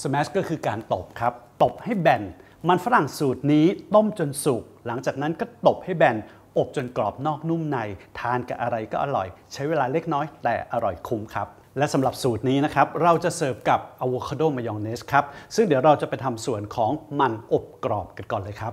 smash ก็คือการตบครับ ตบให้แบน มันฝรั่งสูตรนี้ต้มจนสุก หลังจากนั้นก็ตบให้แบน อบจนกรอบนอกนุ่มใน ทานกับอะไรก็อร่อย ใช้เวลาเล็กน้อยแต่อร่อยคุ้มครับและสำหรับสูตรนี้นะครับ เราจะเสิร์ฟกับอะโวคาโดมายองเนสครับ ซึ่งเดี๋ยวเราจะไปทำส่วนของมันอบกรอบกันก่อนเลยครับ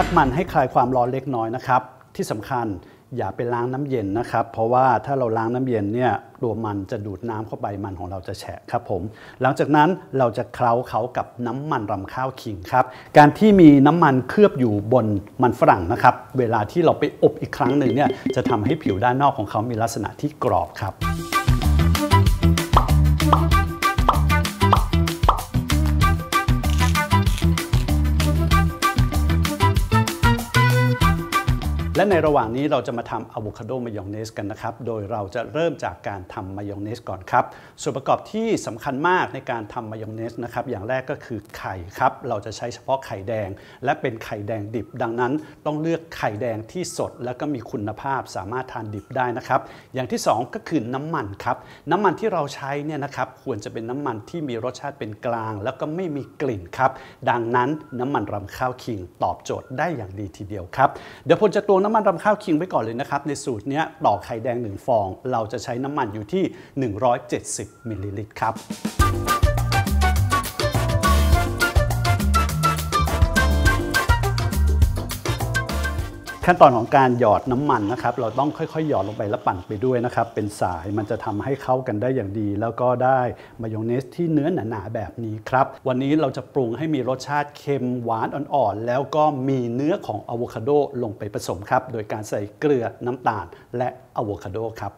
พักมันให้คลายความร้อนเล็กน้อยนะครับ ที่สำคัญอย่าไปล้างน้ำเย็นนะครับ เพราะว่าถ้าเราล้างน้ำเย็นเนี่ยตัวมันจะดูดน้ำเข้าไปมันของเราจะแฉะครับผม หลังจากนั้นเราจะเคล้าเขากับน้ำมันรำข้าวขิงครับ การที่มีน้ำมันเคลือบอยู่บนมันฝรั่งนะครับ เวลาที่เราไปอบอีกครั้งหนึ่งเนี่ยจะทำให้ผิวด้านนอกของเขามีลักษณะที่กรอบครับ และในระหว่างนี้เราจะมาทำอะโวคาโดมายองเนสกันนะครับ โดยเราจะเริ่มจากการทำมายองเนสก่อนครับ ส่วนประกอบที่สำคัญมากในการทำมายองเนสนะครับ อย่างแรกก็คือไข่ครับ เราจะใช้เฉพาะไข่แดง และเป็นไข่แดงดิบ ดังนั้นต้องเลือกไข่แดงที่สดและก็มีคุณภาพสามารถทานดิบได้นะครับ อย่างที่ 2 ก็คือน้ำมันครับ น้ำมันที่เราใช้เนี่ยนะครับควรจะเป็นน้ำมันที่มีรสชาติเป็นกลาง แล้วก็ไม่มีกลิ่นครับ ดังนั้นน้ำมันรำข้าวคิงตอบโจทย์ได้อย่างดีทีเดียวครับ เดี๋ยวผมจะตัวน้ำมันรำข้าวคิงไว้ก่อนเลยนะครับ ในสูตรนี้ต่อไข่แดง 1 ฟอง เราจะใช้น้ำมันอยู่ที่ 170มิลลิลิตรครับ ขั้นตอนของการหยอดน้ำมันนะครับ เราต้องค่อยๆ หยอดลงไปแล้วปั่นไปด้วยนะครับ เป็นสายมันจะทำให้เข้ากันได้อย่างดี แล้วก็ได้มายองเนสที่เนื้อหนาๆแบบนี้ครับ วันนี้เราจะปรุงให้มีรสชาติเค็มหวานอ่อนๆ แล้วก็มีเนื้อของอะโวคาโดลงไปผสมครับ โดยการใส่เกลือน้ำตาลและอะโวคาโดครับ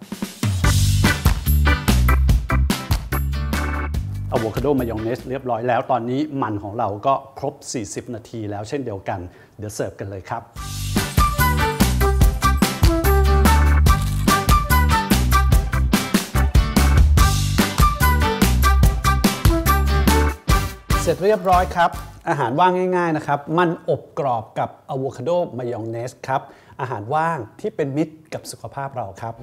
อะโวคาโดมายองเนสเรียบร้อยแล้ว ตอนนี้มันของเราก็ครบ 40 นาทีแล้วเช่นเดียวกัน เดี๋ยวเสิร์ฟกันเลยครับ ร็จเรียบร้อยครับ อาหารว่างง่ายๆนะครับ มันอบกรอบกับอะโวคาโดมายองเนสครับ อาหารว่างที่เป็นมิตรกับสุขภาพเราครับ